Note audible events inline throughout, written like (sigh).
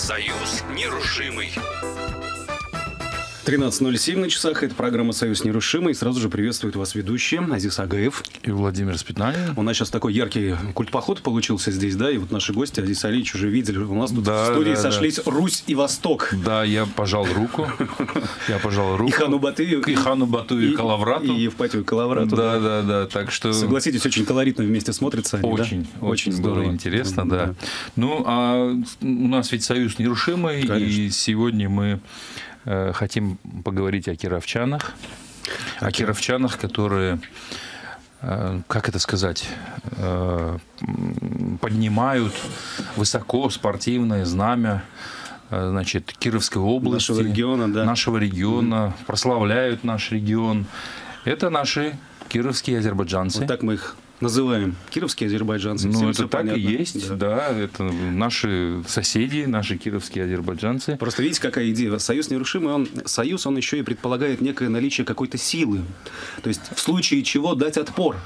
Союз нерушимый. 13.07 на часах. Это программа «Союз нерушимый». Сразу же приветствует вас ведущие Азиз Агаев. И Владимир Спитнанин. У нас сейчас такой яркий культпоход получился здесь, да? И вот наши гости, Азиз Алич, уже видели. У нас тут Да, в студии да, да. сошлись Русь и Восток. Да, я пожал руку. Я пожал руку. И Хану Батыю, И Хану Батую, и Калаврату. И Евпатию Калаврату. Да, да, да. Так что... Согласитесь, очень колоритно вместе да? Очень, очень, было здорово. интересно, да. Ну, а у нас ведь союз нерушимый, и сегодня мы э, хотим поговорить о кировчанах, о кировчанах, которые, э, как это сказать, э, поднимают высоко спортивное знамя значит, Кировской области, Нашего региона, да. нашего региона, прославляют наш регион. Это наши кировские азербайджанцы. Вот так мы их называем. Кировские азербайджанцы. Ну, это так понятно. и есть, Да. да. Это наши соседи, наши кировские азербайджанцы. Просто видите, какая идея. Союз нерушимый, он, союз, он еще и предполагает некое наличие какой-то силы. То есть в случае чего дать отпор.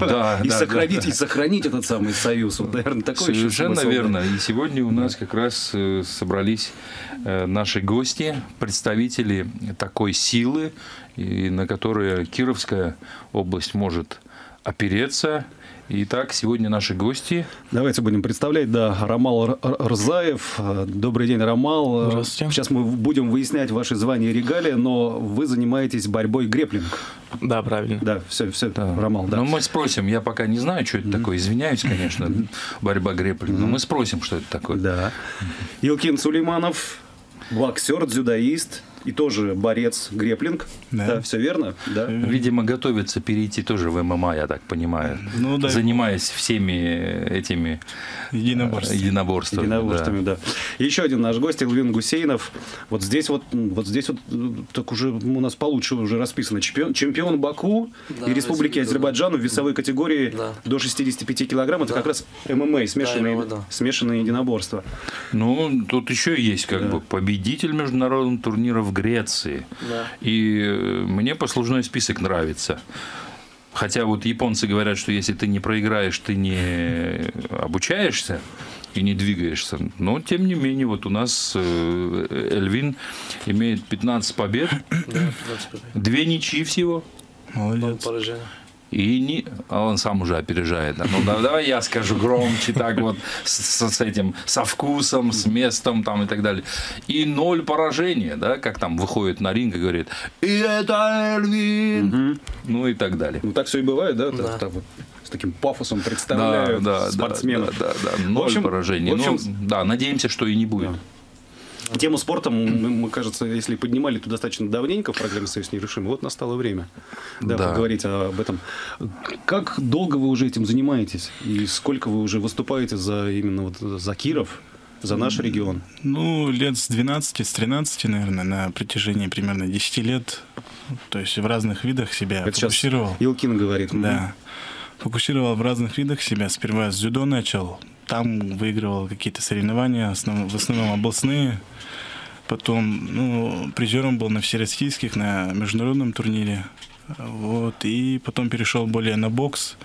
Да, (laughs) И да, сохранить, да. и сохранить этот самый союз. Вот, наверное, такой еще Совершенно верно. И сегодня у нас как раз э, собрались э, наши гости, представители такой силы, и на которые Кировская область может опереться. Итак, сегодня наши гости. Давайте будем представлять, да, Ромал Рзаев. Добрый день, Ромал. Здравствуйте. Сейчас мы будем выяснять ваши звания и регалии, но вы занимаетесь борьбой греплинг. Да, правильно. Да, все, все, Ромал, да. Ну, мы спросим, я пока не знаю, что это такое. Извиняюсь, конечно, борьба греплинг, но мы спросим, что это такое. Да. Илкин Сулейманов, боксер, дзюдоист и тоже борец греплинг. Да, Да. все верно? Да. Видимо, готовится перейти тоже в ММА, я так понимаю. Ну, да. Занимаясь всеми этими Единоборство. э, единоборствами. Единоборствами, да. И еще один наш гость, Элвин Гусейнов. Вот здесь вот, вот здесь вот э, так уже у нас получше уже расписано. Чемпион, чемпион Баку Да, и Республики да. Азербайджан в весовой категории Да. до 65 килограмм. Это Да. как раз ММА, смешанные, ММА, да. смешанные единоборства. Ну, тут еще есть как бы победитель международного турнира в Греции. Да. И э, мне послужной список нравится. Хотя вот японцы говорят, что если ты не проиграешь, ты не обучаешься и не двигаешься. Но, тем не менее, вот у нас э, Эльвин имеет 15 побед, Да, 15 побед. две ничьи всего. Молодец. И не... А он сам уже опережает. да. Ну, да- давай я скажу громче, так вот, с, с этим, со вкусом, с местом там и так далее. И ноль поражения, да, как там выходит на ринг и говорит, и это Эльвин, ну и так далее. Ну так все и бывает, да? Так- Да. так вот с таким пафосом Да, представляют да, да, спортсменов. да, да, да, ноль В общем- поражений. в общем, Ну, да, надеемся, что и не будет. Тему спорта, мы, мы, кажется, если поднимали то достаточно давненько в программе «Союз нерушимый», вот настало время да, Да. поговорить об этом. Как долго вы уже этим занимаетесь? И сколько вы уже выступаете за именно вот за Киров, за наш регион? Ну, лет с 12, с 13, наверное, на протяжении примерно 10 лет. То есть в разных видах себя Это сейчас фокусировал. Илкин говорит. Да. Фокусировал в разных видах себя. Сперва с дзюдо начал. Там выигрывал какие-то соревнования, основ- в основном областные. Потом, ну, призером был на всероссийских, на международном турнире. Вот. И потом перешел более на бокс.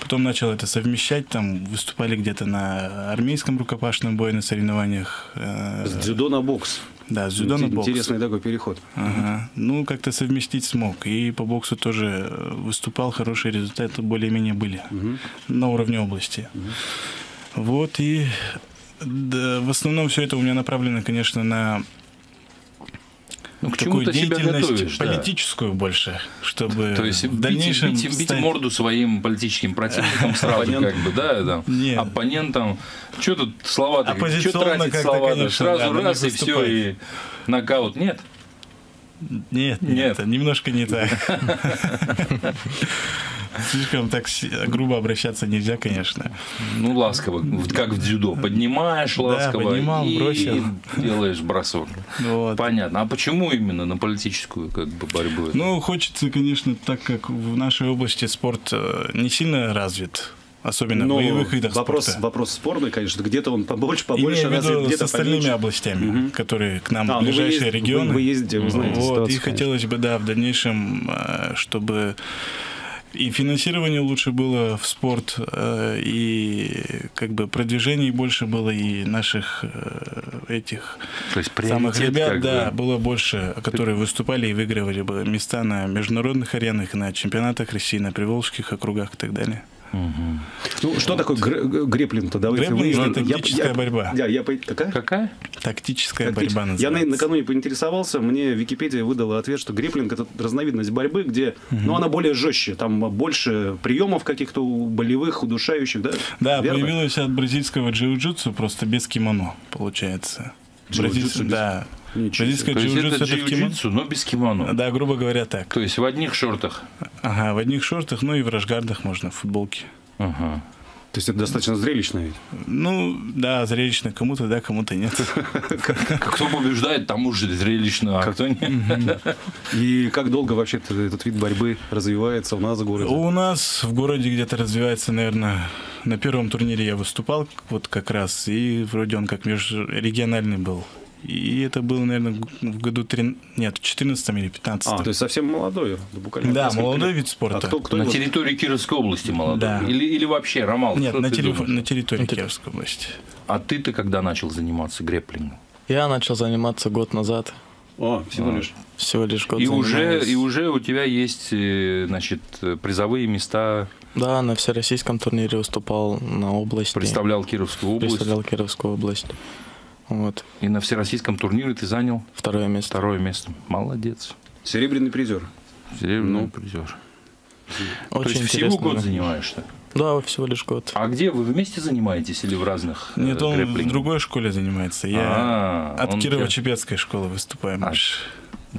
Потом начал это совмещать. Там выступали где-то на армейском рукопашном бое на соревнованиях. э, С дзюдо на бокс. Да, с дзюдо на бокс. Интересный такой переход. Ага. Ну, как-то совместить смог. И по боксу тоже выступал, хорошие результаты более-менее были на уровне области. Вот, и да, в основном все это у меня направлено, конечно, на Ну, к такую чему-то себя деятельность готовишь. да. политическую больше, чтобы То есть в бить, дальнейшем бить- бить стать- морду своим политическим противникам сразу, как бы, да, там, Нет. оппонентам. Что тут слова что тратить слова Сразу да, но раз и все, и нокаут. Нет. Нет, Нет. нет, немножко не так. (laughs) Слишком так грубо обращаться нельзя, конечно. Ну, ласково, как в дзюдо. Поднимаешь ласково поднимал, и бросил. делаешь бросок. Вот. Понятно. А почему именно на политическую как бы, борьбу? Ну, хочется, конечно, так как в нашей области спорт э, не сильно развит, особенно Но в боевых видах вопрос, спорта. вопрос спорный, конечно. Где-то он побольше, побольше, Имею развит, где-то с остальными поменьше. областями, которые к нам А, ну вы ближайшие ездите- регионы. вы- вы ездите, вы знаете Вот, ситуацию, и хотелось бы, да, в дальнейшем, э, чтобы и финансирование лучше было в спорт, э, и как бы продвижений больше было, и наших э, этих То есть самых ребят, да, бы. было больше, которые выступали и выигрывали бы места на международных аренах, на чемпионатах России, на приволжских округах и так далее. Мгм. Ну, что такое гр- греплинг-то? Давайте выясним. это Я- тактическая я- борьба. Да, я... по- Какая? Какая? Тактическая Тактич- борьба Я на- называется. накануне поинтересовался, мне Википедия выдала ответ, что гриплинг это разновидность борьбы, где, ну, она более жестче, там больше приемов каких-то болевых, удушающих, да? Да, Верно? появилось от бразильского джиу-джитсу, просто без кимоно, получается. Джиу-джитсу Бразильцы- без- да. Ничего Бразильское это джиу-джитсу это в кимоно. джиу-джитсу, но без кимоно. Да, грубо говоря, так. То есть в одних шортах. Ага, в одних шортах, ну и в рашгардах можно, в футболке. Ага. То есть это достаточно зрелищно ведь. Ну, да, зрелищно. Кому-то да, кому-то нет. (laughs) Кто побеждает, тому же зрелищно, а кто нет. И как долго вообще этот- этот вид борьбы развивается у нас в городе? У нас в городе где-то развивается, наверное, на первом турнире я выступал вот как раз, и вроде он как межрегиональный был. И это было, наверное, в году трин... нет, в 14 или 15 А, то есть совсем молодой. буквально Да, молодой лет. вид спорта. А кто, кто На его- территории Кировской области молодой. Да. Или, или вообще, Ромал, Нет, на, думаешь? на территории Кировской области. А ты-то когда начал заниматься греплингом? Я начал заниматься год назад. О, всего лишь. Всего лишь год И уже, и уже у тебя есть, э, значит, призовые места, Да, на всероссийском турнире выступал на области. представлял Кировскую область. Представлял Кировскую область. Вот. И на всероссийском турнире ты занял Второе место. второе место. Молодец. Серебряный призер. Серебряный Ну. призер. Очень То есть всего год занимаешься? Да, всего лишь год. А где вы вместе занимаетесь или в разных э, Нет, он в грэпплинг? другой школе занимается. Я А, от Кирово-Чепецкой школы выступаю. А, больше.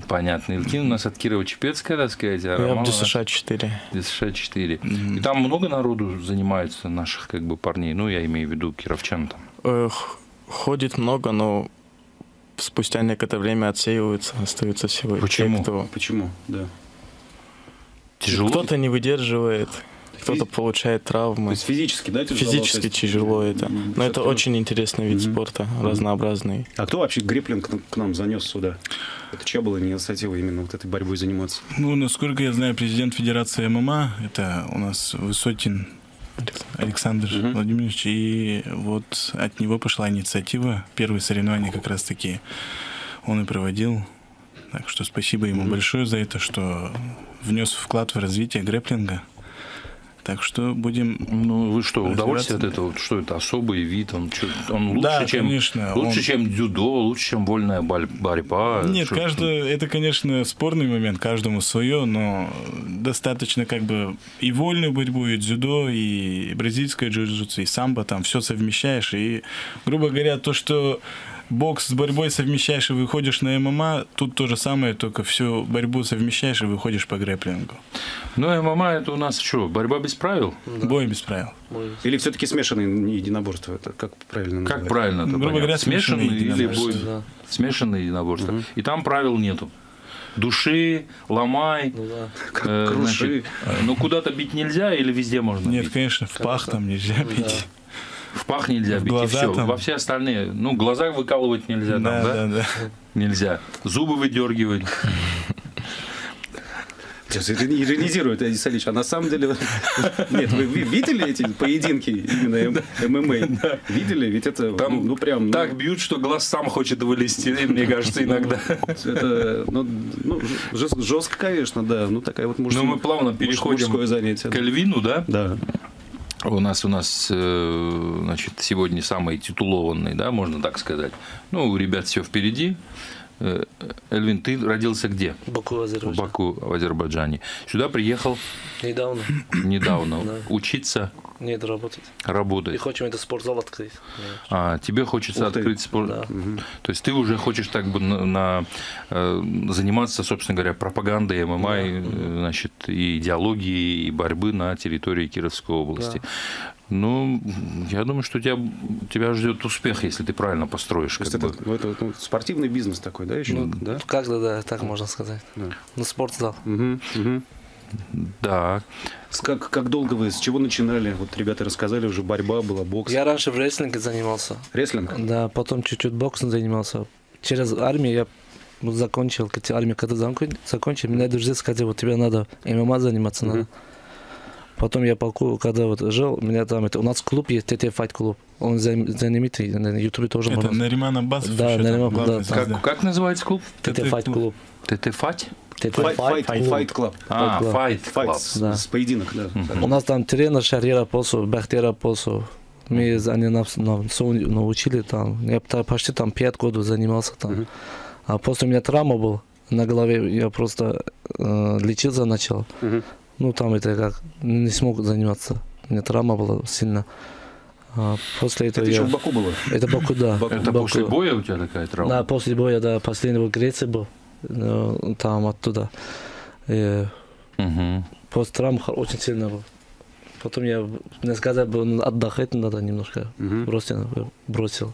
Понятно. Илькин у нас от Кирова-Чепецка, так сказать, а Я в у нас ДСШ-4. ДСШ-4. И там много народу занимается, наших как бы парней. Ну, я имею в виду кировчан там. Э, х- Ходит много, но спустя некоторое время отсеиваются, остаются всего Почему? те, кто... Почему? Да. Тяжело? Кто-то не выдерживает, кто-то получает То травмы. есть физически, да, тяжело? Физически То есть- тяжело это. М, Но это очень интересный вид спорта, разнообразный. А кто вообще гриплинг к- к нам занес сюда? Это чья была инициатива именно вот этой борьбой заниматься? Ну, насколько я знаю, президент Федерации ММА, это у нас Высотин Александр Мгм. Владимирович, и вот от него пошла инициатива. Первые соревнования как раз таки он и проводил. Так что спасибо ему большое за это, что внес вклад в развитие грэплинга. Так что будем... Ну, вы что, удовольствие от этого? Что это особый вид? Он, чё- он лучше, Да, чем, конечно, лучше, он- чем дзюдо, лучше, чем вольная борьба. Нет, Что- каждое, это, конечно, спорный момент, каждому свое, но достаточно как бы и вольную борьбу, и дзюдо, и бразильское джиу-джитсу, и самбо, там все совмещаешь, и, грубо говоря, то, что бокс с борьбой совмещаешь и выходишь на ММА, тут то же самое, только всю борьбу совмещаешь и выходишь по грэплингу. Ну, ММА это у нас что, борьба без правил? Бой без правил. Или все-таки смешанные единоборства? Это как правильно Как называть? правильно это Грубо говоря, Смешанный смешанные или бой? да. Смешанные единоборства. И там правил нету. Души, ломай. Ну да. э, круши. значит, э, ну, куда-то бить нельзя или везде можно Нет, бить? конечно, в пах там нельзя бить. В пах нельзя В бить, глаза и все. там. Во все остальные. Ну, глаза выкалывать нельзя там, Да, да? да, да. Нельзя. Зубы выдергивать. Сейчас это иронизирует, Адис Алич, а на самом деле... (laughs) Нет, вы ви- видели эти поединки именно М- ММА? Видели? Ведь это, Там ну, ну, прям... ну, Так бьют, что глаз сам хочет вылезти, мне кажется, иногда. Это, ну, ну, жест- жестко, конечно, да. Ну, такая вот муж- Но мы плавно переходим мужское занятие. К Эльвину, да? Да. У нас у нас, э, значит, сегодня самый титулованный, да, можно так сказать. Ну, у ребят все впереди. Э, Эльвин, ты родился где? Баку, В. Баку, в Азербайджане. Сюда приехал Недавно. недавно Да. учиться, Нет, работать. И работать. хотим это спортзал открыть. А тебе хочется Ух открыть спорт. Да. То есть ты уже хочешь так бы на, на, э, заниматься, собственно говоря, пропагандой ММА, и, э, значит, и идеологии, и борьбы на территории Кировской области. Ну, я думаю, что тебя, тебя ждет успех, если ты правильно построишь. То есть это, бы. это ну, спортивный бизнес такой, да, еще? Ну, да? Как-то, да, так можно сказать. Да. Ну, спортзал. Мгм, мгм. Да. Как, как долго вы, с чего начинали? Вот ребята рассказали, уже борьба была, бокс. Я раньше в рестлинге занимался. Рестлинг? Да, потом чуть-чуть боксом занимался. Через армию я закончил, армию когда закон- закончил, меня друзья сказали, вот тебе надо ММА заниматься надо. Потом я Баку, когда вот жил, у меня там это, у нас клуб есть, TT Fight Club. Он знаменитый, на Ютубе тоже Это можно. Нариман Аббасов. Да, Нариман, да. звезда. Как, как называется клуб? TT Fight Club. TT Fight? Fight, fight, Fight fight. Club. А, Club. Fight, Club. с, Да. с поединок, да. У нас там тренер Шахрияр Аббасов, Бахтияр Аббасов. Мы, они нас, нам всё научили там. Я почти там пять годов занимался там. А после у меня травма был на голове, я просто э, лечиться начал. Ну, там это как, не смог заниматься. У меня травма была сильно. А после этого Это я... еще в Баку было. Это Баку, да. Баку. Это Баку. после боя у тебя такая травма? Да, после боя, да, последнего в Греции был. Ну, Там оттуда. И Мгм. после травмы хо- очень сильно был. Потом я, мне сказали, ну, отдохнуть надо немножко. Мгм. Бросил, бросил.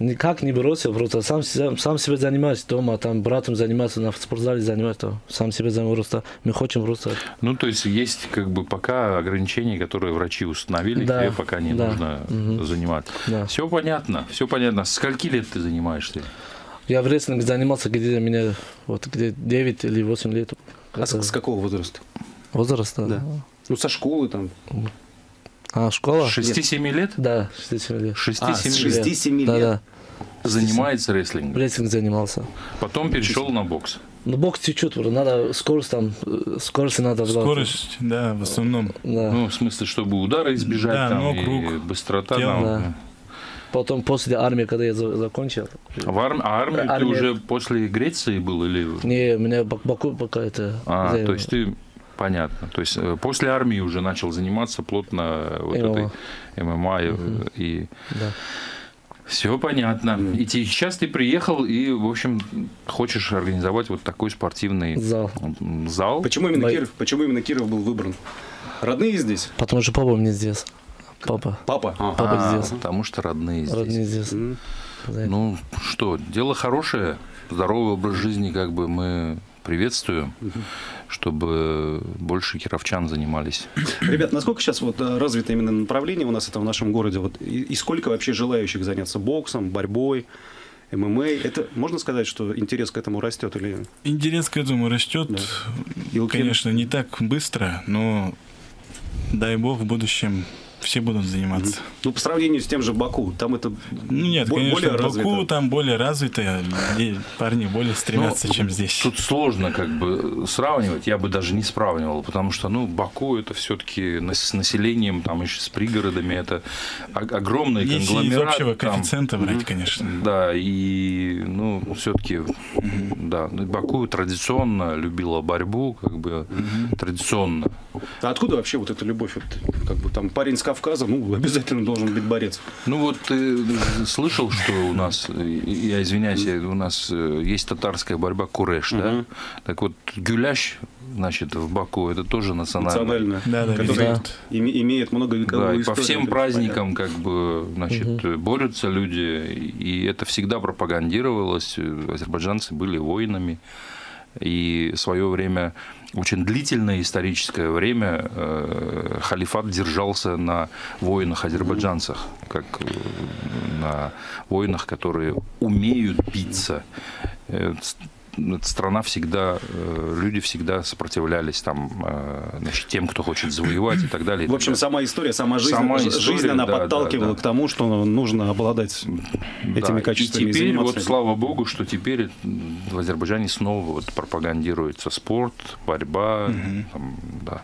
Никак не бросил, просто сам, сам, сам себе занимаюсь дома, там братом заниматься, на спортзале занимаюсь, то сам себе занимаюсь, просто мы хотим просто. Ну, то есть есть как бы пока ограничения, которые врачи установили, Да, тебе пока не да. нужно Мгм. заниматься. Да. Все понятно, все понятно. Скольки лет ты занимаешься? Я в рестлинге занимался где-то меня вот где 9 или 8 лет. А с, Это с какого возраста? возраста? Да. Ну, со школы там. А, школа? С 6-7 лет? Да, 6 лет. 6-7 А, лет 6-7 Да, лет. да. занимается рестлингом. Рестлинг занимался. Потом перешел на бокс. Ну, бокс чуть-чуть, надо скорость там, скорость надо. Скорость, да, в основном. Да. Ну, в смысле, чтобы удары избежать, Да, там, ног, и рук, быстрота. тело. там. Да. Потом после армии, когда я за- закончил, А в арм- а армию ты Армия- уже после Греции был или... не, у меня Бак- Баку пока это... А, за- то есть ты... Понятно. То есть э, после армии уже начал заниматься плотно вот ММА. этой ММА э, и Да. все понятно. И те- сейчас ты приехал и, в общем, хочешь организовать вот такой спортивный Зал. зал. Почему именно, Мои- Киров, почему именно Киров был выбран? Родные здесь? Потому что папа мне здесь. Папа. Папа? А. Папа здесь. Потому что родные здесь. Родные здесь. Да. Ну что, дело хорошее, здоровый образ жизни как бы мы приветствуем, чтобы больше кировчан занимались. Ребят, насколько сейчас вот э, развито именно направление у нас это в нашем городе? Вот, и, и сколько вообще желающих заняться боксом, борьбой, ММА? Это можно сказать, что интерес к этому растет или Интерес к этому растет, Да. Конечно, не так быстро, но дай бог в будущем все будут заниматься. Ну, по сравнению с тем же Баку, там это Ну нет, бо- конечно, более в развито. Баку там более развито, где парни более стремятся, Ну, чем здесь. Тут сложно как бы сравнивать, я бы даже не сравнивал, потому что, ну, Баку это все-таки с населением, там еще с пригородами, это огромный Если из конгломерат. общего там. коэффициента брать, конечно. Да, и, ну, все-таки, да, ну, Баку традиционно любила борьбу, как бы традиционно. А откуда вообще вот эта любовь? Вот, как бы там парень с Кавказа, ну, обязательно должен быть борец. Ну вот ты слышал, что у нас, я извиняюсь, у нас э, есть татарская борьба куреш, да? Так вот, гюляш, значит, в Баку, это тоже национальная. Национальная. Да, да, име- имеет много Да, вековую и по историю. всем праздникам как бы, значит, борются люди, и это всегда пропагандировалось. Азербайджанцы были воинами, и свое время, очень длительное историческое время, э, халифат держался на воинах азербайджанцах, как э, на воинах, которые умеют биться. Страна всегда, э, люди всегда сопротивлялись там, э, значит, тем, кто хочет завоевать и так далее. и В общем, далее. сама история, сама жизнь, Сама ж- история, жизнь она да, подталкивала да, да. к тому, что нужно обладать этими Да, качествами. И теперь, вот слава богу, что теперь в Азербайджане снова вот пропагандируется спорт, борьба, там, да,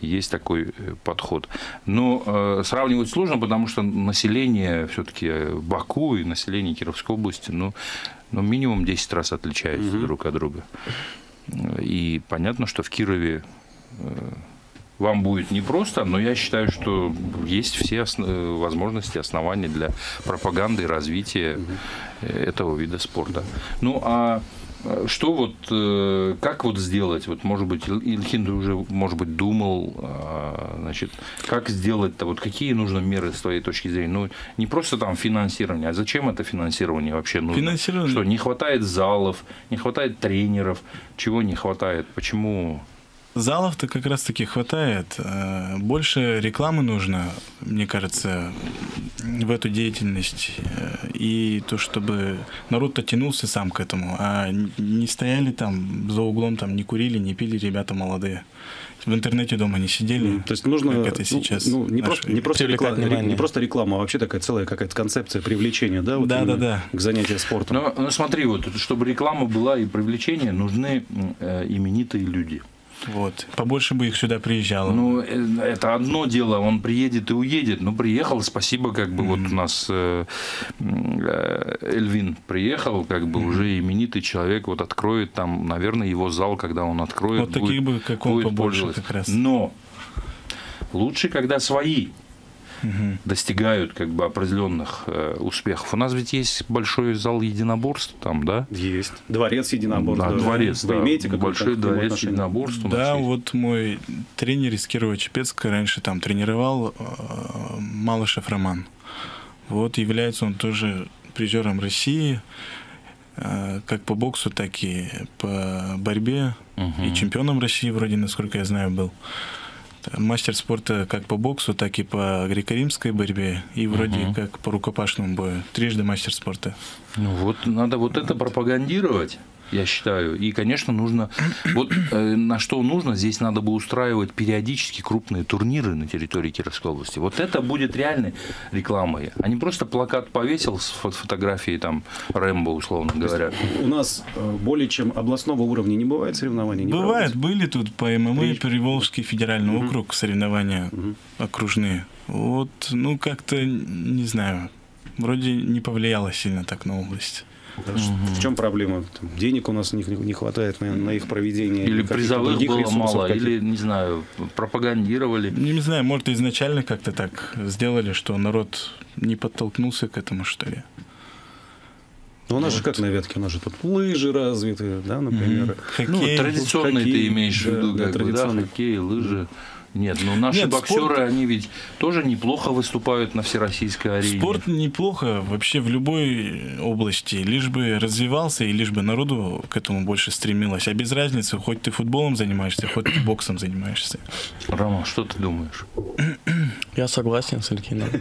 есть такой э, подход. Но э, сравнивать сложно, потому что население все-таки Баку и население Кировской области, ну, ну минимум 10 раз отличаются друг от друга. И понятно, что в Кирове э, вам будет непросто, но я считаю, что есть все осно- э, возможности, основания для пропаганды и развития э, этого вида спорта. Ну, а что вот, э, как вот сделать, вот, может быть, Ил- Ильхин уже, может быть, думал, а, значит, как сделать-то, вот какие нужны меры с твоей точки зрения? Ну, не просто там финансирование, а зачем это финансирование вообще нужно? Финансирование- Что, не хватает залов, не хватает тренеров, чего не хватает, почему? Залов-то как раз-таки хватает. Э, Больше рекламы нужно, мне кажется. в эту деятельность э, и то, чтобы народ-то тянулся сам к этому, а не стояли там за углом, там не курили, не пили ребята молодые. В интернете дома не сидели. То есть нужно как это ну, сейчас ну, не, наши- просто, не, просто реклама, внимание. не просто реклама, а вообще такая целая какая-то концепция привлечения, да? вот Да, да, да. К занятию спортом. Ну, ну, смотри, вот, чтобы реклама была и привлечение, нужны э, именитые люди. Вот. Побольше бы их сюда приезжало. Ну, э, это одно дело, он приедет и уедет. Ну, приехал, спасибо, как бы вот у нас э, э, Эльвин приехал, как бы уже именитый человек, вот откроет там, наверное, его зал, когда он откроет. Вот таких бы, как он, будет побольше как раз. Но лучше, когда свои Мгм. достигают как бы определенных э, успехов. У нас ведь есть большой зал единоборств там, да? Есть. Дворец единоборств. Да, дворец, Вы да. имеете большой дворец отношение? единоборств. у нас Да, есть. вот мой тренер из Кирова-Чепецка раньше там тренировал э, Малышев Роман. Вот является он тоже призером России, э, как по боксу, так и по борьбе, Мгм. и чемпионом России вроде, насколько я знаю, был. Мастер спорта как по боксу, так и по греко-римской борьбе, и вроде Мгм. как по рукопашному бою. Трижды мастер спорта. Ну вот надо вот это пропагандировать. Я считаю. И, конечно, нужно... (clears throat) Вот э, на что нужно, здесь надо бы устраивать периодически крупные турниры на территории Кировской области. Вот это будет реальной рекламой. А не просто плакат повесил с фо- фотографией там Рэмбо, условно говоря. У нас э, более чем областного уровня не бывает соревнований? не Бывает, проводится? были тут по ММА При- Приволжский федеральный Мгм. округ соревнования Мгм. окружные. Вот, ну как-то, не знаю, вроде не повлияло сильно так на область. Да что- В чем проблема? Там Денег у нас не, не хватает на, на их проведение. Или призовых было мало, каких-то. или, не знаю, пропагандировали. Не знаю, может, изначально как-то так сделали, что народ не подтолкнулся к этому, что ли. Ну, у нас же как на ветке, у нас же тут лыжи развиты, да, например. Хоккей. Ну, традиционные хоккей, ты имеешь в да, виду, да, как бы, да, традиционный. хоккей, лыжи. Нет, ну наши Нет, боксеры, спорт- они ведь тоже неплохо выступают на всероссийской арене. Спорт неплохо вообще в любой области, лишь бы развивался и лишь бы народу к этому больше стремилось. А без разницы, хоть ты футболом занимаешься, хоть ты боксом занимаешься. Рома, что ты думаешь? Я согласен с Элькином. (laughs)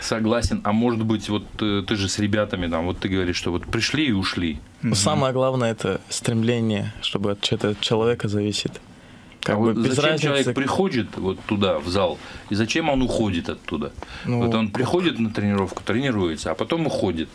Согласен. А может быть, вот э, ты же с ребятами там, вот ты говоришь, что вот пришли и ушли. Но Самое главное это стремление, чтобы от чего-то от человека зависит. Как а бы вот без зачем разницы, человек приходит вот туда, в зал, и зачем он уходит оттуда? Ну, вот он приходит на тренировку, тренируется, а потом уходит.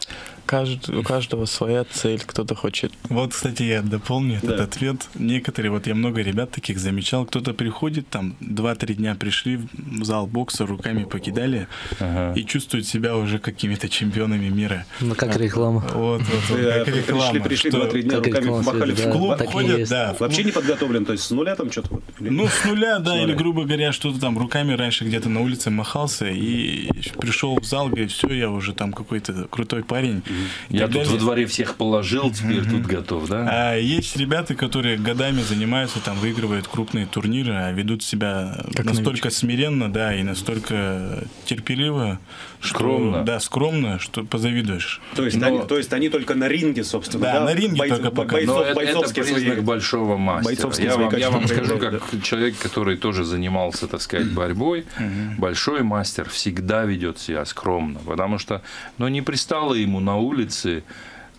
Кажд- у каждого своя цель, кто-то хочет. Вот, кстати, я дополню этот Да. ответ. Некоторые, вот я много ребят таких замечал, кто-то приходит, там, 2-3 дня пришли в зал бокса, руками покидали Ага. и чувствуют себя уже какими-то чемпионами мира. Ну, как реклама. Вот, вот, вот, как реклама. Пришли, пришли что два-три дня, как руками реклама махали в сидит, В да. клуб. так ходят, да. Вообще не подготовлен, то есть с нуля там что-то? вот, или- Ну, с нуля, да, С или, нуля. грубо говоря, что-то там руками раньше где-то на улице махался и пришел в зал, говорит, все, я уже там какой-то крутой парень. Я тут во дворе всех положил, теперь тут готов, да? А есть ребята, которые годами занимаются, там выигрывают крупные турниры, а ведут себя Как настолько новички. смиренно, да, и настолько терпеливо, что- Скромно. да, скромно, что позавидуешь. То есть, Но- они, то есть они только на ринге, собственно, Да, на ринге только показывают. Но это, это бойцовские признак свои- большого мастера. бойцовские Я вам, я вам качества скажу, как человек, который тоже занимался, так сказать, борьбой, большой мастер всегда ведет себя скромно, потому что, ну, не пристало ему на улице,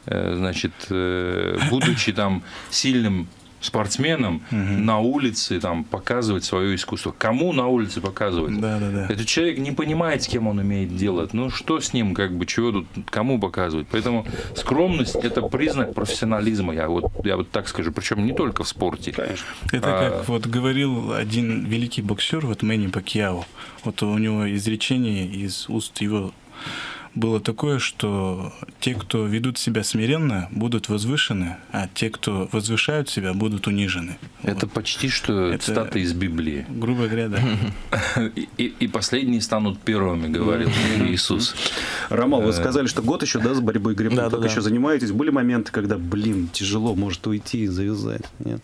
э, значит, э, будучи там сильным спортсменом на улице там показывать свое искусство. Кому на улице показывать? Да, да, да. Этот человек не понимает, с кем он имеет дело. Ну, что с ним, как бы, чего тут, кому показывать. Поэтому скромность – это признак профессионализма, я вот, я вот так скажу. Причем не только в спорте. Конечно. Это А- как вот говорил один великий боксер, вот Мэнни Пакьяо. Вот у него изречение из уст его было такое, что те, кто ведут себя смиренно, будут возвышены, а те, кто возвышают себя, будут унижены. Это Вот. почти что Это- цитата из Библии. Грубо говоря, да. (laughs) И, последние станут первыми, говорил Иисус. Ромал, Э. вы сказали, что год еще, да, с борьбой гребли, Да, да, как да. еще занимаетесь. Были моменты, когда, блин, тяжело, может уйти, завязать? Нет?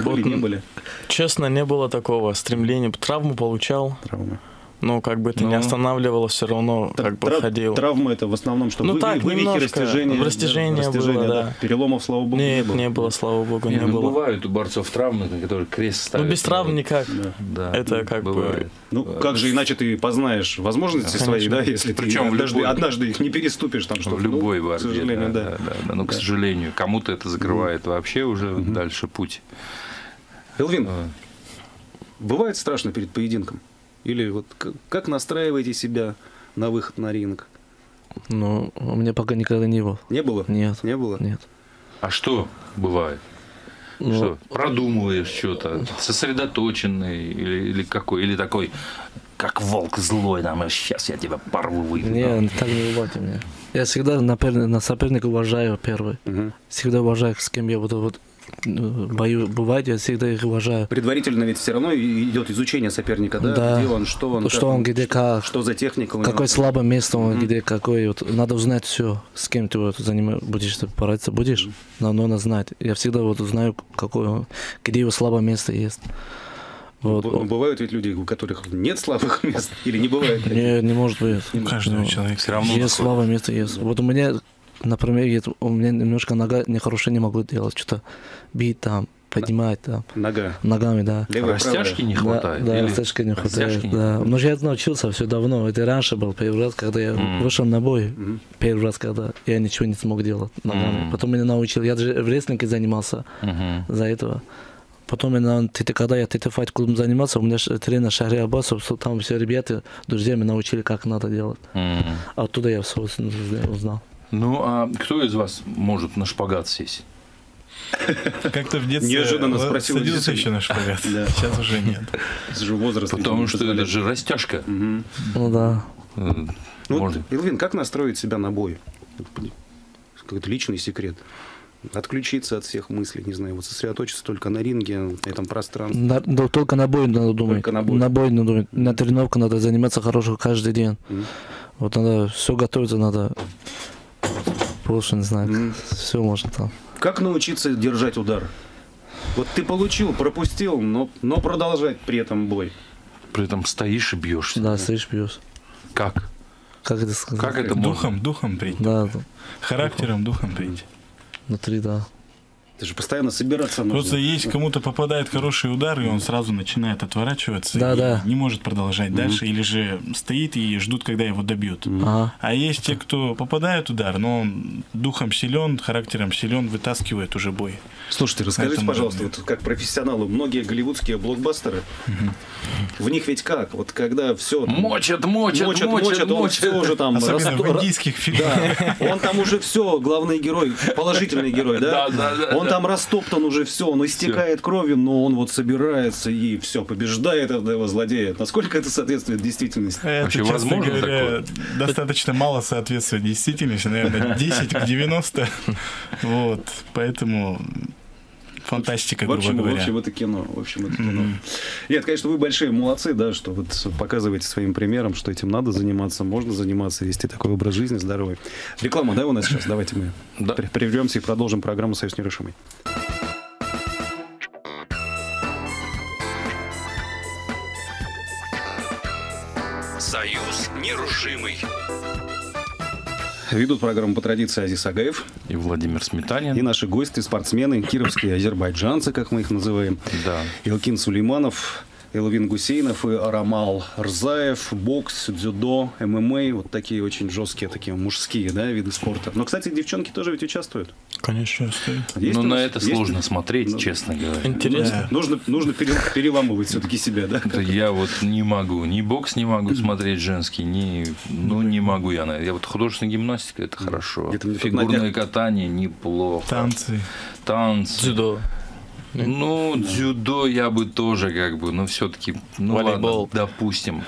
Были, Вот, не были Честно, не было такого стремления. Травму получал, травмы? Ну, как бы это не Ну. останавливало, все равно как бы ходил. Травмы это в основном, что Ну вы- так, вывихи, немножко. растяжения. да, Растяжение было, да. Переломов, слава богу, Нет, не было. не было, слава богу, не, Не, ну, было. бывают у борцов травмы, на которые крест Ну, ставят. без травм никак. Да, Это как бы- бывает. Ну, как же иначе ты познаешь возможности Да, свои, да, если Причем ты однажды, любой- однажды их не переступишь, там, что в любой ну, борьбе. К сожалению, да. да, да, да. Ну, к сожалению, кому-то это закрывает вообще уже дальше путь. Элвин, А. бывает страшно перед поединком? Или вот как настраиваете себя на выход на ринг? Ну, у меня пока никогда не было. Не было? Нет. Не было? Нет. А что бывает? Ну, Что? Продумываешь что-то, сосредоточенный или, или какой, или такой, как волк злой, там, сейчас я тебя порву выйду. Не, так не бывает у меня. Я всегда напер- на соперника уважаю первый. Мгм. Всегда уважаю, с кем я буду вот ну, бою бывать, я всегда их уважаю. Предварительно ведь все равно идет изучение соперника, да? Да. Где он, что он, Что как он, где, как. что за техника у него. Какое слабое место он, где какой. Вот, надо узнать все, с кем ты вот, заним... будешь бороться, будешь. Но надо знать. Я всегда вот знаю, какое, он- где его слабое место есть. Вот. Б- Бывают ведь люди, у которых нет слабых (laughs) мест, или не бывает? Не, не может быть. У каждого Ну, человека. Все равно Есть слабое место, есть. Вот у меня, например, есть- у меня немножко нога нехорошая, не могу делать, что-то бить там, поднимать там, Нога. ногами, да. Левая, Растяжки не хватает? Да, да растяжки не Растяжки хватает. не Да. хватает? Но я научился все давно. Это раньше был первый раз, когда я Мгм. вышел на бой. Мгм. Первый раз, когда я ничего не смог делать ногами. Мгм. Потом меня научил. Я даже в рестлинге занимался Мгм. за этого. Потом я когда я ТТ файт клубом занимался, у меня тренер Шахри Аббасов, со- там все ребята, друзья меня научили, как надо делать. Мгм. Оттуда я все узнал. Ну, а кто из вас может на шпагат сесть? Как-то в детстве Неожиданно спросил садился еще на шпагат. Да. Сейчас уже нет. Это же возраст. Потому что это же растяжка. Мгм. Ну да. Ну, вот, Элвин, как настроить себя на бой? Какой-то личный секрет. Отключиться от всех мыслей, не знаю, вот сосредоточиться только на ринге, на этом пространстве. На- да, только на бой надо думать. Только на бой. надо думать. На тренировку надо заниматься хорошо каждый день. Мгм. Вот надо все готовиться, надо больше, не знаю, Мгм. все можно там. Как научиться держать удар? Вот ты получил, пропустил, но, но продолжать при этом бой. При этом стоишь и бьешься. Да, стоишь, бьешь. Как? Как это сказать? Как это можно? Духом, духом прийти. Да, да, Характером, духом прийти. внутри, да. Это же постоянно собираться нужно. Просто есть кому-то попадает хороший удар, и он сразу начинает отворачиваться Да, и да. не может продолжать дальше, или же стоит и ждут, когда его добьют. Ага. А есть те, кто попадает удар, но он духом силен, характером силен, вытаскивает уже бой. Слушайте, расскажите, этом пожалуйста, вот как профессионалы, многие голливудские блокбастеры, в них ведь как? Вот когда все... Мочат, мочат, мочат, мочат, мочат, он мочат. все уже там... Особенно расту- в индийских фильмах. Да, он там уже все, главный герой, положительный герой, да? Да, да, да, Он да. там растоптан уже все, он истекает кровью, но он вот собирается и все, побеждает этого злодея. Насколько это соответствует действительности? Это, Вообще честно возможно говоря, достаточно мало соответствует действительности, наверное, 10 к 90. (laughs) Вот, поэтому фантастика, В грубо общем, в говоря. общем, это кино. В общем, это кино. Нет, конечно, вы большие молодцы, да, что вот показываете своим примером, что этим надо заниматься, можно заниматься, вести такой образ жизни здоровый. Реклама, да, у нас сейчас? Давайте мы Да. прервемся и продолжим программу «Союз нерушимый». Союз нерушимый. Ведут программу по традиции Азиз Агаев И Владимир Сметанин. и наши гости, спортсмены, кировские азербайджанцы, как мы их называем. Да. Илкин Сулейманов, Элвин Гусейнов и Рамал Рзаев, бокс, дзюдо, ММА, вот такие очень жесткие, такие мужские, да, виды спорта. Но, кстати, девчонки тоже ведь участвуют. Конечно, стоит. Есть Но у на это Есть? сложно смотреть, Ну, честно говоря. Интересно. Нужно, нужно пере- переламывать все-таки себя, да? Это я вот не могу, ни бокс не могу смотреть женский, ни, ну не могу я на Я вот художественная гимнастика это хорошо, фигурное днях- катание неплохо, Танцы. танцы. Дзюдо. Ну, дзюдо я бы тоже как бы, но все-таки, ну Волейбол. ладно, допустим.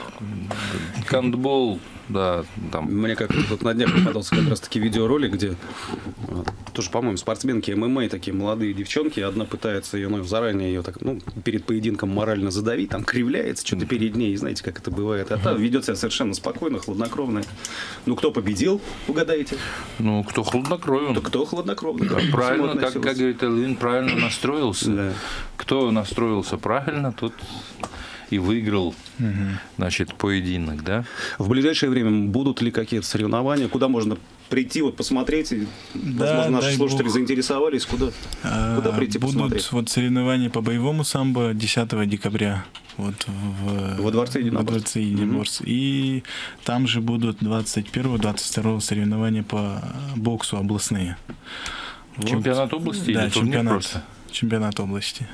Кандбол, да, там. Мне как тут на днях попадался как раз таки видеоролик, где а, тоже, по-моему, спортсменки ММА, такие молодые девчонки, одна пытается ее, ну, заранее ее так, ну, перед поединком морально задавить, там кривляется, что-то перед ней, и знаете, как это бывает. А та ведет себя совершенно спокойно, хладнокровно. Ну, кто победил, угадаете? Ну, кто хладнокровен. То кто хладнокровно? Да, ко всему правильно, как, как говорит Элвин, правильно настроился. Да. Кто настроился правильно, тот и выиграл, значит, поединок, да? В ближайшее время будут ли какие-то соревнования, куда можно прийти, вот посмотреть, и, возможно, наши слушатели бог. заинтересовались, куда, А, куда прийти Будут посмотреть? вот соревнования по боевому самбо 10 декабря. Вот в, Во дворце Во единоборств. дворце единоборств. И там же будут 21-22 соревнования по боксу областные. Вот. Чемпионат области Да, или турнир чемпионат, просто? чемпионат области.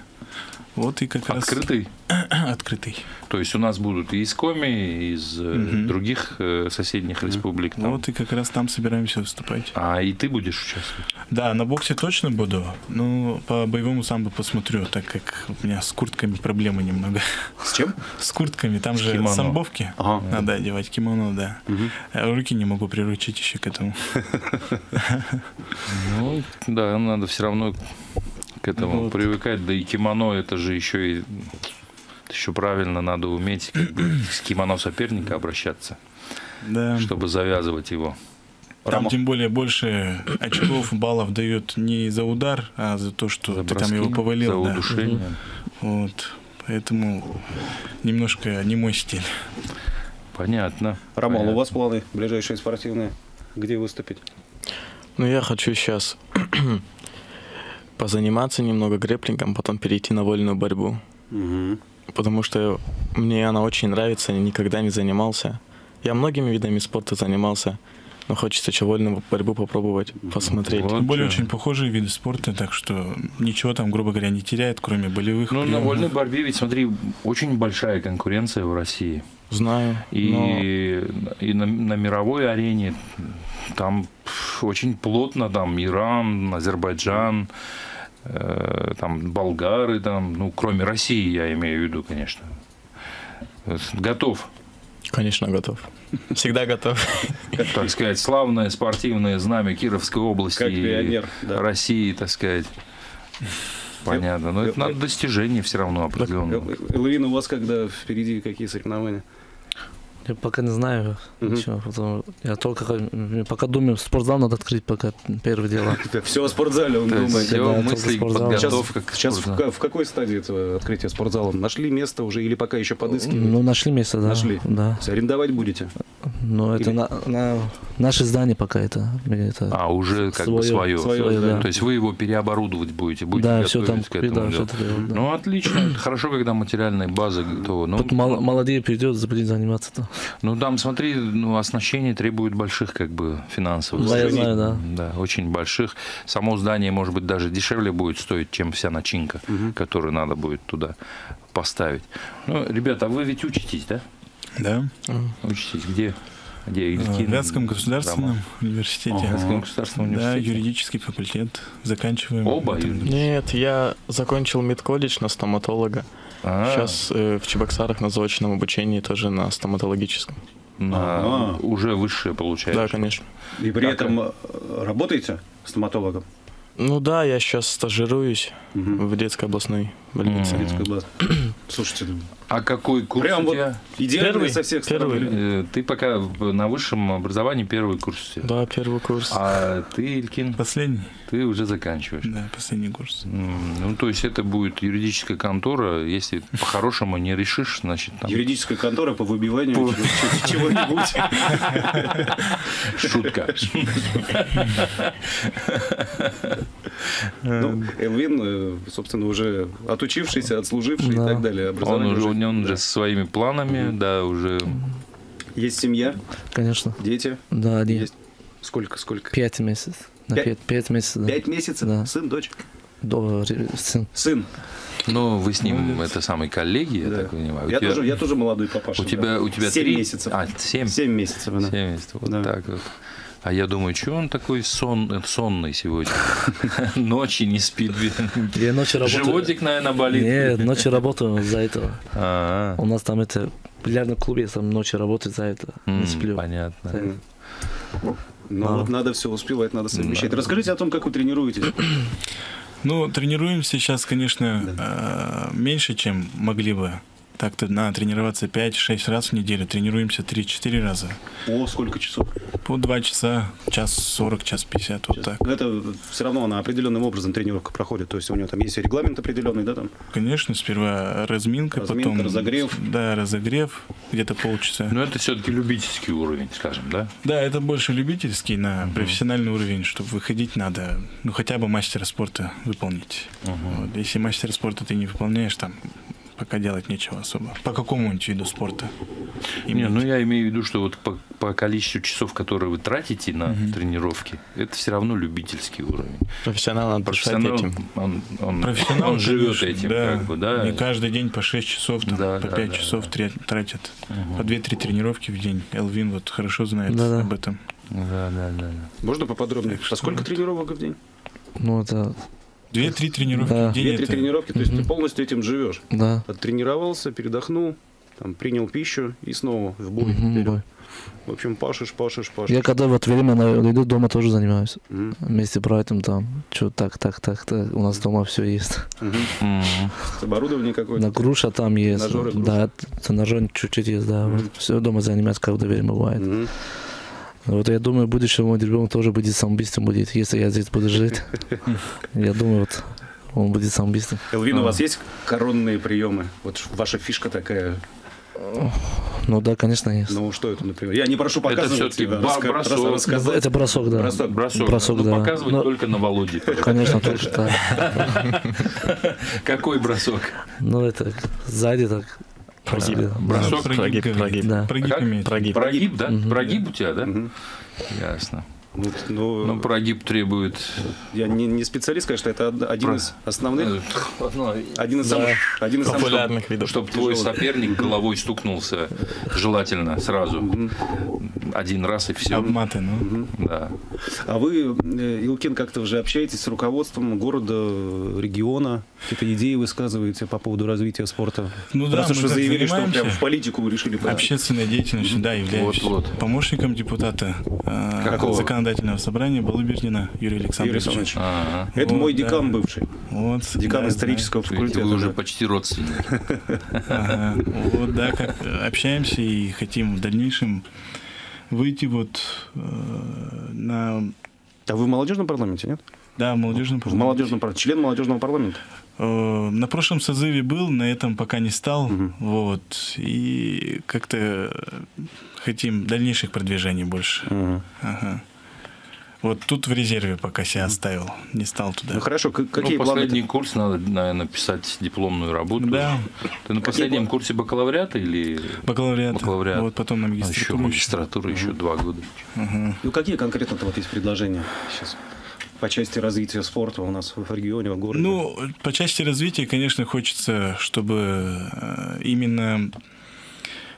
Вот и как Открытый? раз (clears throat) открытый. То есть у нас будут и из Коми, и из Мгм. других э, соседних республик. там. Вот и как раз там собираемся выступать. А и ты будешь участвовать? Да, на боксе точно буду. Ну, по боевому самбо посмотрю, так как у меня с куртками проблемы немного. С чем? (laughs) С куртками, там же кимоно. самбовки. Ага. Надо одевать кимоно, да. А руки не могу приручить еще к этому. (laughs) Ну, да, надо все равно к этому Вот. привыкать. Да и кимоно это же еще и еще правильно надо уметь как бы, с кимоно соперника обращаться, Да. чтобы завязывать его. Там Рома. тем более больше очков, баллов дают не за удар, а за то, что За ты там броски, его за повалил. да. удушение. Вот. Поэтому немножко не мой стиль. Понятно. Роман, Понятно. у вас планы ближайшие спортивные? Где выступить? Ну, я хочу сейчас позаниматься немного греплингом, потом перейти на вольную борьбу. Мгм. Потому что мне она очень нравится, я никогда не занимался. Я многими видами спорта занимался, но хочется еще вольную борьбу попробовать, посмотреть. Вот Тем более очень похожие виды спорта, так что ничего там, грубо говоря, не теряет, кроме болевых Ну, на вольной борьбе ведь, смотри, очень большая конкуренция в России. Знаю. но И, и на, на мировой арене там очень плотно там Иран, Азербайджан, там болгары, там, ну, кроме России, я имею в виду, конечно. Э, Готов, Конечно, готов. Всегда готов. так сказать, славное спортивное знамя Кировской области Как и пионер, да. России, так сказать. Понятно. Но это надо достижение все равно определенное. Элвин, у вас когда впереди какие соревнования? Я пока не знаю ничего. потому Я только пока думаю, спортзал надо открыть, пока первое дело. (laughs) Все о спортзале он думает. все мысли, только спортзал. Сейчас, подготовка сейчас в, какой стадии этого открытия спортзала? Нашли место уже или пока еще подыскиваете? Ну, нашли место, да. Нашли? Да. Арендовать будете? Но это на, на наше здание пока это. это А, уже как бы Свое. свое. Да. То есть вы его переоборудовать будете, будете да, все там к этому да, всё это да. Ну, отлично. Хорошо, когда материальная база готова. Ну, Тут мол- молодые придет, будет заниматься. Ну, там, смотри, ну, оснащение требует больших, как бы, финансовых Да, я средств. знаю, да. Да, очень больших. Само здание, может быть, даже дешевле будет стоить, чем вся начинка, которую надо будет туда поставить. Ну, ребята, а вы ведь учитесь, да? Да. Учитесь где? Где? Э, Илькин? В Вятском государственном Дома? университете. Ага. Вятском государственном Да, университете? юридический факультет. Заканчиваем. Оба? Нет, я закончил медколледж на стоматолога. А, Сейчас э, в Чебоксарах на заочном обучении тоже на стоматологическом. на- Ага. уже высшее получается. Да, конечно. И при Как этом э, работаете стоматологом? Ну да, я сейчас стажируюсь Мгм. в детской областной больнице. Мгм. Детская база. (clears throat) Слушайте, А какой курс прям у вот тебя? идеальный Первый, со всех сторон. первый. Э, Ты пока на высшем образовании первый курс. Да, первый курс. А ты, Илькин, Последний. ты уже заканчиваешь. Да, последний курс. Ну, то есть это будет юридическая контора, если по-хорошему не решишь, значит, там Юридическая контора по выбиванию чего- чего- чего-нибудь. шутка. Ну, Элвин, э, собственно, уже отучившийся, отслуживший и Да. так далее. Он Образование уже, уже- он же со своими планами, да, уже Есть семья, Конечно. дети. Да, один. Есть. Сколько, сколько? Пять месяцев. На Пять- пять, месяцев. да. Пять месяцев? Да. Сын, дочь? До, сын. Сын. Ну, вы с ним это самый коллеги, я Да. так понимаю. Я тебя- тоже, я тоже молодой папаша. у тебя, у тебя Семь три- месяцев. А, семь. Семь месяцев, да. Семь месяцев, вот Да. так вот. А я думаю, что он такой сон, сонный сегодня? (laughs) Ночи не спит. Я ночью работаю. Животик, наверное, болит. Нет, ночью работаю за этого. А, У нас там это бильярдный клуб, я там ночью работаю за это. Не сплю. Понятно. М. Ну, Да. вот надо все успевать, надо совмещать. Да. Расскажите о том, как вы тренируетесь. Ну, тренируемся сейчас, конечно, э, меньше, чем могли бы. Так-то надо тренироваться 5-6 раз в неделю, тренируемся 3-4 раза. О, сколько часов? По 2 часа, час 40, час 50, вот так. Но это все равно она определенным образом тренировка проходит. То есть у него там есть регламент определенный, да, там? Конечно, сперва разминка, Разминка, потом... разогрев. Да, разогрев, где-то полчаса. Но это все-таки любительский уровень, скажем, да? Да, это больше любительский, на профессиональный уровень, чтобы выходить надо, ну, хотя бы мастера спорта выполнить. Вот, Если мастера спорта ты не выполняешь, там пока делать нечего особо. По какому-нибудь виду спорта. Не, ну я имею в виду, что вот по, по количеству часов, которые вы тратите на тренировки, это все равно любительский уровень. Профессионал надо Профессионал, этим. он, он, Профессионал, он живет конечно, этим, да. как бы, да. Не каждый день по 6 часов, там, Да, по да, 5 да, часов да. тратят. По 2-3 тренировки в день. Элвин вот хорошо знает Да-да. об этом. Да, да, да, да. Можно поподробнее? Так По что сколько вот. тренировок в день? Ну, это, 2-3 тренировки Да. в день. Две-три это- тренировки, то есть ты полностью этим живешь. да. Оттренировался, передохнул, там, принял пищу и снова в бой. Вперед. бой. В общем, пашешь, пашешь, пашешь. Я когда вот время на иду дома тоже занимаюсь. Мгм. Вместе с братом там, что так, так, так, так. У нас дома все есть. Мгм. Мгм. Оборудование какое-то. На груша там есть. Ножоры, груша. да, ножом чуть-чуть есть, да. Вот. Все дома занимаюсь, когда время бывает. Мгм. Вот я думаю, в будущем мой ребенок тоже будет самоубийством будет, если я здесь буду жить. (laughs) Я думаю, вот он будет самоубийством. Элвин, у вас есть коронные приемы? Вот ваша фишка такая. Ну да, конечно, есть. Ну, что это, например? Я не прошу Это показывать. да, ба- раска- бросок. рассказать. Это бросок, да. Бросок. Бросок. Бросок, ну, да. показывать Но- только на Володе. Конечно, только так. (laughs) Какой бросок? Ну это сзади так. Прогиб. Да. Бросок, прогиб, прогиб, прогиб. Да. Прогиб. Прогиб. Прогиб, да? Прогиб у тебя, да? Ясно. Ну, ну, Ну, прогиб требует... я не, не специалист, конечно, это од- один Про- из основных, Ну, один из самых, один из самых Популярных видов. Чтобы твой соперник головой стукнулся желательно сразу. Один раз и все. Обматы, ну. Да. А вы, э, Илкин, как-то уже общаетесь с руководством города, региона? Какие-то идеи высказываете по поводу развития спорта? Ну да, Раз уж мы вы как заявили, что прям в политику решили подать. Общественной деятельностью, да, являюсь Вот, вот. помощником депутата э, Какого? законодательного собрания Балыбердина Юрия Юрий Александровича. Александрович. Ага. Это Вот, мой да. декан бывший. Вот, Декан да, исторического Видите, факультета. Вы уже да. почти родственники. да. Ага. Вот, да, как общаемся и хотим в дальнейшем выйти вот э, на А вы в молодежном парламенте, нет? Да, в молодежном В молодежном парламенте. Член молодежного парламента. Э, На прошлом созыве был, на этом пока не стал. Вот. И как-то хотим дальнейших продвижений больше. Ага. Вот тут в резерве пока себя оставил. Не стал туда. Ну хорошо, к- какие ну, планы? последний курс надо, наверное, писать дипломную работу. Да. Ты на последнем курсе бакалавриата или Бакалавриат. бакалавриат? Вот потом на А, еще магистратуру. магистратура, еще два года. Ну какие конкретно вот есть предложения сейчас по части развития спорта у нас в регионе, в городе? Ну, по части развития, конечно, хочется, чтобы э, именно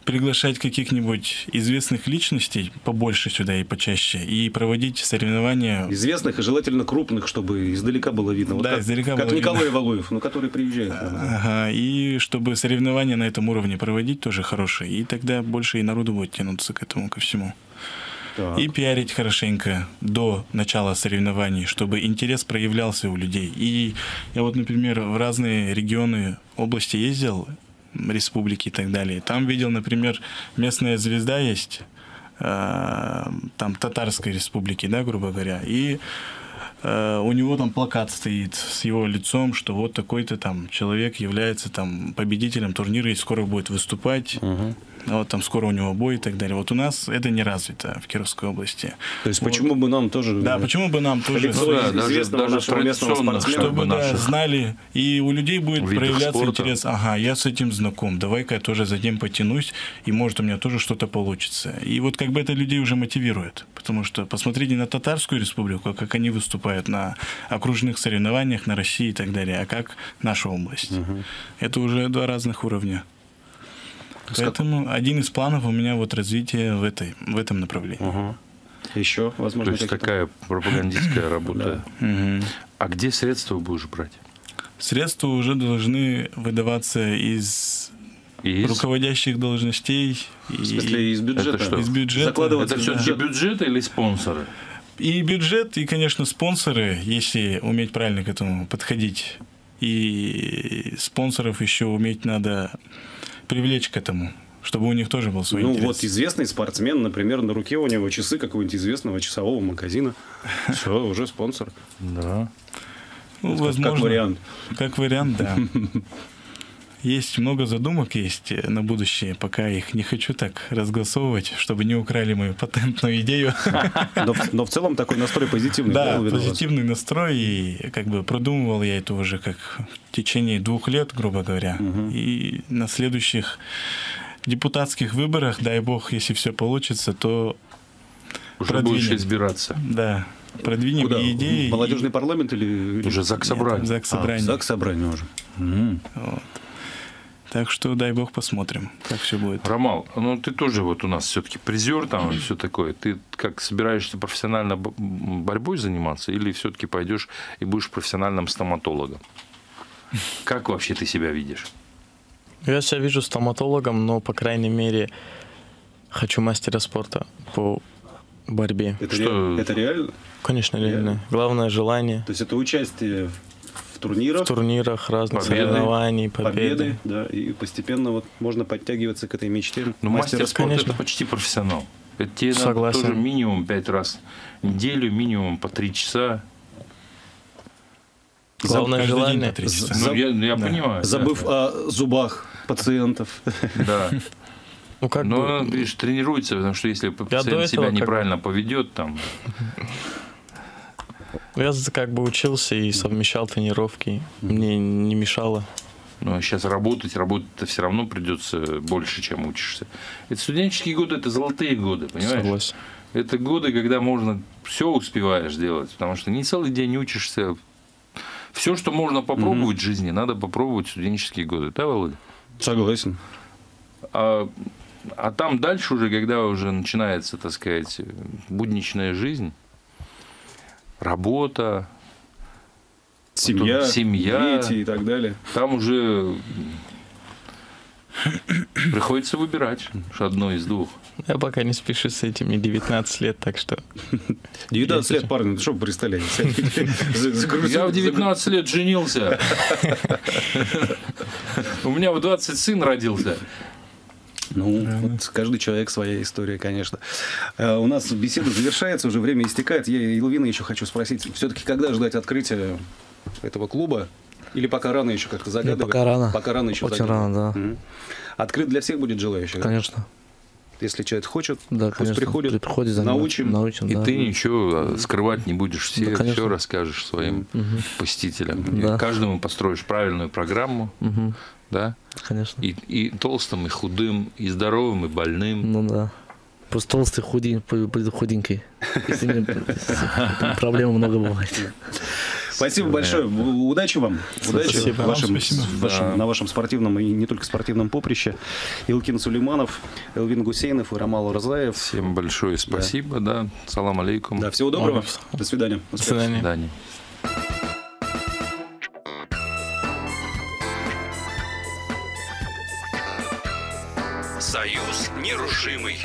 приглашать каких-нибудь известных личностей побольше сюда и почаще, и проводить соревнования Известных и желательно крупных, чтобы издалека было видно. Вот Да, как, издалека как было Николай видно. Валуев, ну, который приезжает. Ага, и чтобы соревнования на этом уровне проводить тоже хорошие, и тогда больше и народу будет тянуться к этому, ко всему. Так. И пиарить хорошенько до начала соревнований, чтобы интерес проявлялся у людей. И я вот, например, в разные регионы области ездил, республики и так далее. Там видел, например, местная звезда есть, э, там Татарской республики, да, грубо говоря, и э, у него там плакат стоит с его лицом, что вот такой-то там человек является там победителем турнира и скоро будет выступать. А Вот там скоро у него бой и так далее. Вот у нас это не развито в Кировской области. То есть почему бы нам тоже... Да, почему бы нам тоже Лицо Ну да, даже- даже спортсмена. чтобы да, знали, и у людей будет проявляться спорта. интерес. Ага, я с этим знаком, давай-ка я тоже за ним потянусь, и может у меня тоже что-то получится. И вот как бы это людей уже мотивирует, потому что посмотрите на Татарскую республику, как они выступают на окружных соревнованиях на России и так далее, а как наша область. Это уже два разных уровня. Поэтому один из планов у меня вот развитие в, этой, в этом направлении. Еще, То возможно, есть какие-то- такая пропагандистская (coughs) работа. А где средства будешь брать? Средства уже должны выдаваться из Из? руководящих должностей. В смысле, из бюджета? Это что? Из бюджета. Закладываться Это все-таки бюджет. бюджет или спонсоры? И бюджет, и, конечно, спонсоры, если уметь правильно к этому подходить. И спонсоров еще уметь надо привлечь к этому, чтобы у них тоже был свой Ну интерес. вот известный спортсмен, например, на руке у него часы какого-нибудь известного часового магазина. (laughs) Все, уже спонсор. Да. Ну, возможно, Как вариант. Как вариант, да. (laughs) Есть много задумок есть э, на будущее, пока их не хочу так разгласовывать, чтобы не украли мою патентную идею. Но, в- но в целом такой настрой позитивный. Да, вас? позитивный настрой, и как бы продумывал я это уже как в течение двух лет, грубо говоря. И на следующих депутатских выборах, дай бог, если все получится, то Уже Продвинем. будешь избираться. да, продвинем Куда? и идеи. Молодежный парламент или... Уже ЗАГС собрание. ЗАГС А, собрание. ЗАГС собрание уже. М. Так что дай бог посмотрим, как все будет. Ромал, ну ты тоже вот у нас все-таки призер там и все такое. Ты как собираешься профессионально бо- борьбой заниматься или все-таки пойдешь и будешь профессиональным стоматологом? Как вообще ты себя видишь? Я себя вижу стоматологом, но, по крайней мере, хочу мастера спорта по борьбе. Это, Что- ре- это реально? Конечно, Реально? реально. Главное желание. То есть это участие в турнирах, В турнирах, разных Победы. соревнований, победы. победы, да, и постепенно вот можно подтягиваться к этой мечте. Ну, мастер, мастера спорта конечно. это почти профессионал. Это тебе надо Согласен. тоже минимум пять раз в неделю, минимум по три часа. Главное Каждый день желание. по три часа. Ну, я, я Да. понимаю. да. Забыв о зубах пациентов. Да. (laughs) Ну, как Но, бы, видишь, тренируется, потому что если пациент себя как- неправильно поведет, там, я как бы учился и совмещал тренировки. Мне не мешало. ну, сейчас работать, работать-то все равно придется больше, чем учишься. Это студенческие годы, это золотые годы, понимаешь? Согласен. Это годы, когда можно все успеваешь делать, потому что не целый день учишься. Все, что можно попробовать в жизни, надо попробовать в студенческие годы, да, Володя? Согласен. А, а там дальше уже, когда уже начинается, так сказать, будничная жизнь, работа, Семья, семья. дети и так далее. там уже приходится выбирать одно из двух. Я пока не спешу с этим, мне 19 лет, так что (laughs) 19 лет, парни, ну что вы представляете? (laughs) Я в 19 лет женился. (laughs) У меня в 20 сын родился. Ну, вот каждый человек своя история, конечно. Э, У нас беседа завершается, уже время истекает. Я Илвина еще хочу спросить, все-таки когда ждать открытия этого клуба? Или пока рано еще как-то загадывать? пока рано. Пока рано еще Очень загадывать. рано, да. Открыт для всех будет желающих? да? Конечно. Если человек хочет, Да, пусть конечно. приходит, При- приходит, научим. научим, И да. ты ничего скрывать не будешь. Все, Да, конечно. все расскажешь своим посетителям. Да. И каждому построишь правильную программу. Мгм. Да? Конечно. И, и толстым, и худым, и здоровым, и больным. Ну да. Просто толстый, худень, худенький. С ними (laughs) проблем много бывает. Спасибо большое. Удачи вам. Удачи Спасибо. в вашем- Вам спасибо. в вашем- Да. на вашем спортивном и не только спортивном поприще. Илкин Сулейманов, Элвин Гусейнов и Ромал Розаев. Всем большое спасибо, да. Салам алейкум. Да, всего доброго. До свидания. до свидания. До свидания. Нерушимый.